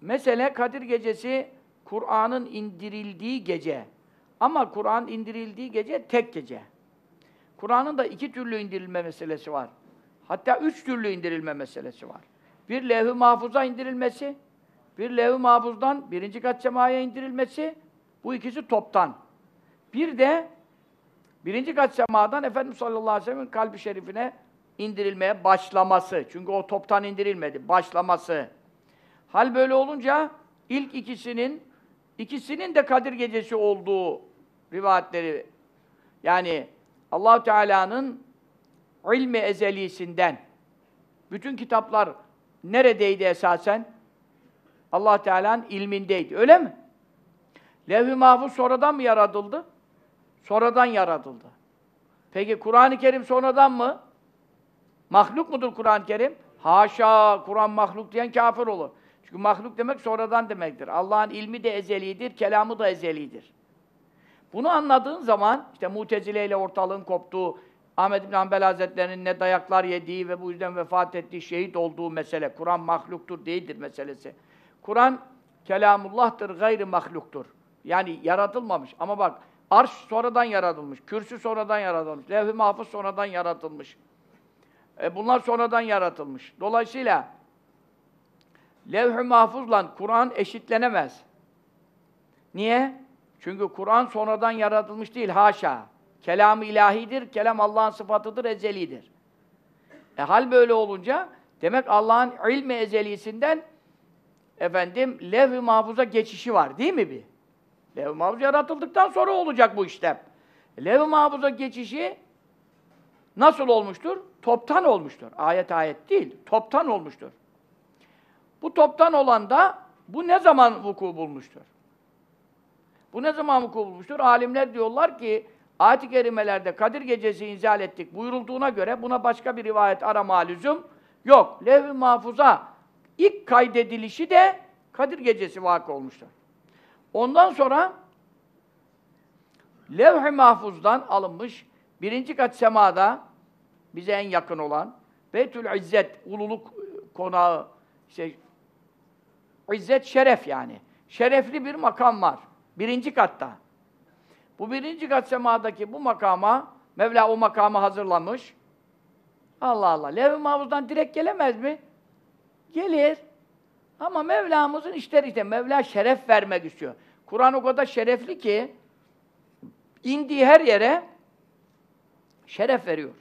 mesele Kadir Gecesi Kur'an'ın indirildiği gece. Ama Kur'an indirildiği gece tek gece. Kur'an'ın da iki türlü indirilme meselesi var. Hatta üç türlü indirilme meselesi var. Bir levh-i mahfuza indirilmesi, bir levh-i mahfuzdan birinci kat semaya indirilmesi, bu ikisi toptan. Bir de birinci kat semadan Efendimiz sallallahu aleyhi ve sellem'in kalbi şerifine indirilmeye başlaması. Çünkü o toptan indirilmedi, başlaması. Hal böyle olunca ilk ikisinin ikisinin de Kadir Gecesi olduğu rivayetleri yani allah Teala'nın ilmi ezelisinden bütün kitaplar neredeydi esasen? allah Teala'nın ilmindeydi. Öyle mi? Levh-i Mahfuz sonradan mı yaratıldı? Sonradan yaratıldı. Peki Kur'an-ı Kerim sonradan mı? Mahluk mudur Kur'an-ı Kerim? Haşa! Kur'an mahluk diyen kafir olur. Çünkü mahluk demek sonradan demektir. Allah'ın ilmi de ezelidir, kelamı da ezelidir. Bunu anladığın zaman, işte Mutezile ile ortalığın koptuğu, Ahmed bin Hanbel Hazretleri'nin ne dayaklar yediği ve bu yüzden vefat ettiği, şehit olduğu mesele. Kur'an mahluktur, değildir meselesi. Kur'an kelamullah'tır, gayri mahluktur. Yani yaratılmamış. Ama bak, arş sonradan yaratılmış, kürsü sonradan yaratılmış, levh-i mahfuz sonradan yaratılmış. E bunlar sonradan yaratılmış. Dolayısıyla levh-i mahfuzla Kur'an eşitlenemez. Niye? Çünkü Kur'an sonradan yaratılmış değil, haşa. Kelam-ı ilahidir, kelam Allah'ın sıfatıdır, ezelidir. E hal böyle olunca, demek Allah'ın ilmi ezelisinden efendim levh-i mahfuza geçişi var, değil mi bir? Levh-i mahfuz yaratıldıktan sonra olacak bu işlem. Levh-i mahfuza geçişi nasıl olmuştur? Toptan olmuştur. Ayet ayet değil, toptan olmuştur. Bu toptan olan da bu ne zaman vuku bulmuştur? Bu ne zaman vuku bulmuştur? Alimler diyorlar ki ayet-i kerimelerde Kadir Gecesi inzal ettik buyurulduğuna göre buna başka bir rivayet arama lüzum yok. Levh-i Mahfuz'a ilk kaydedilişi de Kadir Gecesi vakı olmuştur. Ondan sonra Levh-i Mahfuz'dan alınmış birinci kat semada bize en yakın olan Beytül İzzet, ululuk konağı, işte İzzet şeref yani. Şerefli bir makam var. Birinci katta. Bu birinci kat semadaki bu makama Mevla o makamı hazırlamış. Allah Allah. Levh-i Mahfuz'dan direkt gelemez mi? Gelir. Ama Mevlamızın işleri işte. Mevla şeref vermek istiyor. Kur'an o kadar şerefli ki indiği her yere şeref veriyor.